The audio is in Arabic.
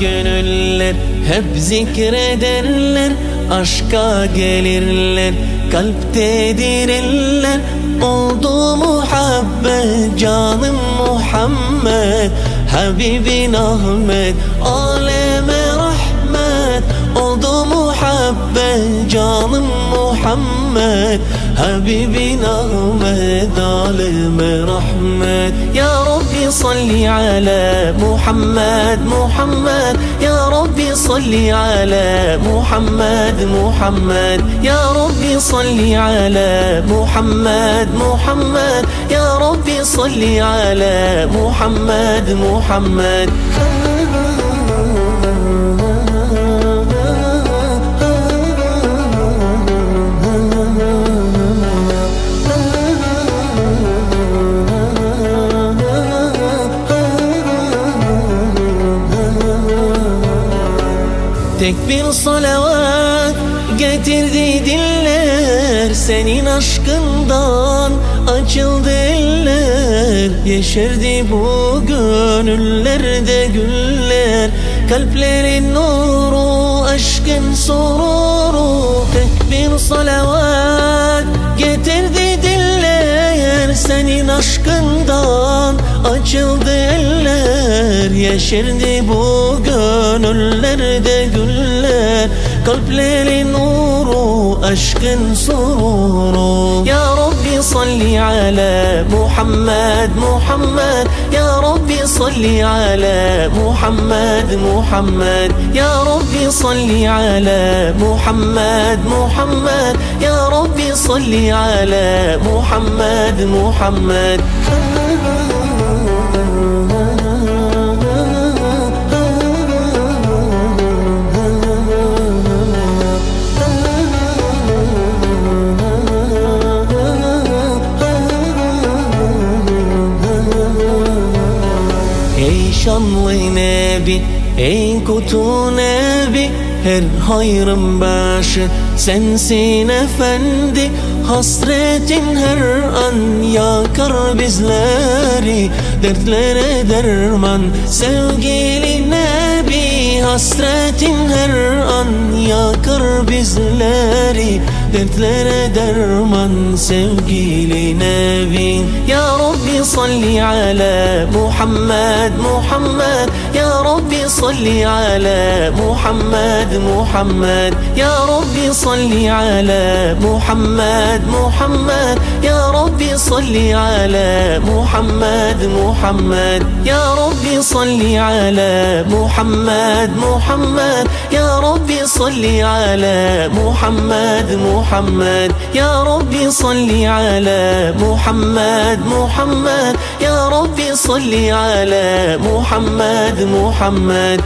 gönüller hep zikrederler Aşka gelirler kalptedir eller Oldu muhabbet canım Muhammed Habibin Ahmet aleme Ahmet canım Muhammed حبيبنا أحمد عالم رحمت يا ربي صل على محمد محمد يا ربي صل على محمد محمد يا ربي صل على محمد محمد يا ربي صل على محمد محمد Tek bir salavat getirdi diller Senin aşkından. Açıldı eller Yeşerdi bu gönüllerde güller. Kalplerin nuru aşkın sururu. Tek bir salavat getirdi diller Senin aşkından. Açıldı Yeşerdi bu gönüllerde güller Kalplerin nuru aşkın sururu Ya Rabbi salli ala Muhammed Muhammed Ya Rabbi salli ala Muhammed Muhammed Ya Rabbi salli ala Muhammed Muhammed Ya Rabbi salli ala Muhammed Muhammed şanlı Nebi, ey kutu Nebi Her hayrın başı sensin efendi. Hasretin her an yakar bizleri Dertlere derman sevgili Nebi. Hasretin her an yakar bizleri شدتلنا درمان سوقي لنبي. يا ربي صل على محمد محمد. يا ربي صل على محمد محمد. يا ربي صل على محمد محمد. يا ربي صل على محمد محمد. يا ربي صل على محمد, محمد. يا ربي صل على محمد محمد. يا ربي صل على محمد محمد. يا ربي صل على محمد محمد.